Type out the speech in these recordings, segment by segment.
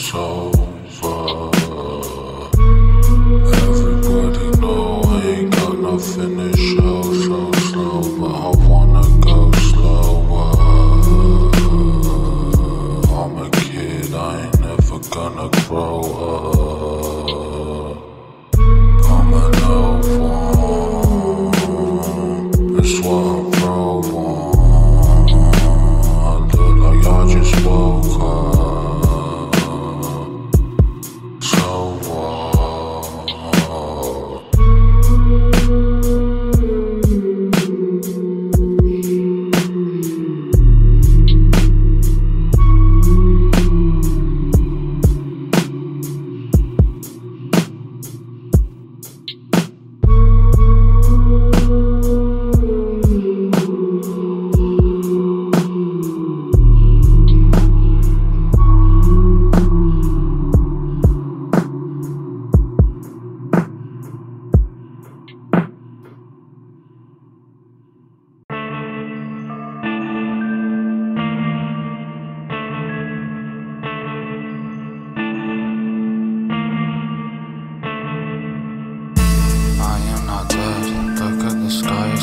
it's over. Everybody know I ain't gonna finish show so slow, but I wanna go slower. I'm a kid, I ain't never gonna grow up.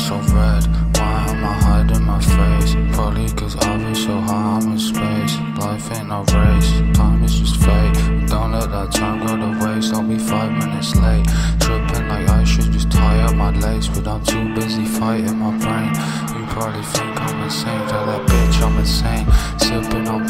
So red? Why am I hiding my face? Probably cause I've been so high, I'm in space. Life ain't no race, time is just fate. Don't let that time go to waste, I'll be five minutes late. Tripping like I should just tie up my lace, but I'm too busy fighting my brain. You probably think I'm insane, tell that bitch I'm insane. Sipping on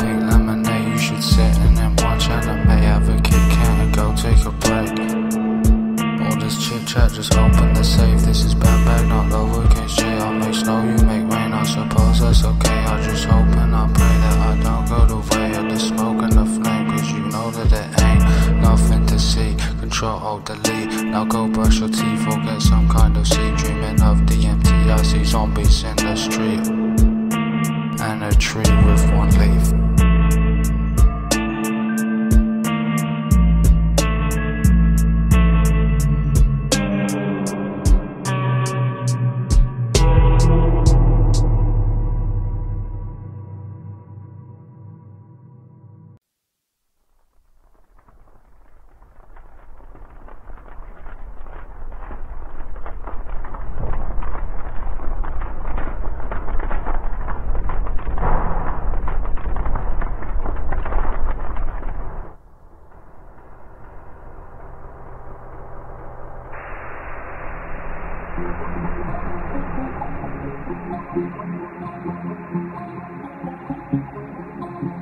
chat, just open the safe. This is bad bag, not lowercase j. I'll make snow, you make rain. I suppose that's okay. I just hope and I pray that I don't go the way of the smoke and the flame. Cause you know that it ain't nothing to see. Control Alt Delete. Now go brush your teeth or get some kind of sleep. Dreaming of DMT. I see zombies in the street. And a tree with one leaf. Thank you.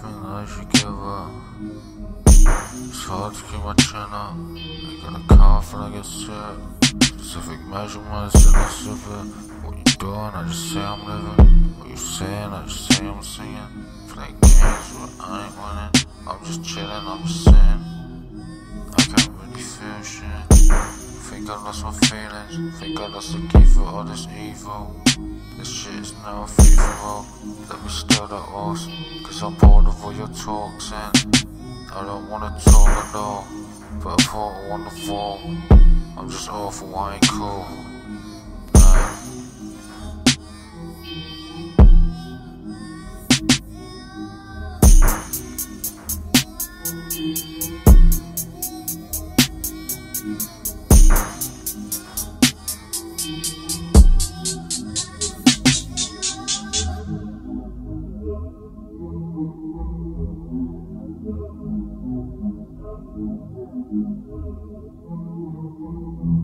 Sometimes I should give up. It's hard to keep my chin up. I got a cough and I get sick. Specific measurements and I sip it. What you doing? I just say I'm living. What you saying? I just say I'm singing. Play games but I ain't winning. I'm just chilling, I'm just. I can't really feel shit. Think I lost my feelings. Think I lost the key for all this evil. This shit is now Let me stir the horse, cause I'm bored of all your talks and I don't wanna talk at all. But I thought I wanna fall. I'm just awful, I ain't cool. Thank you.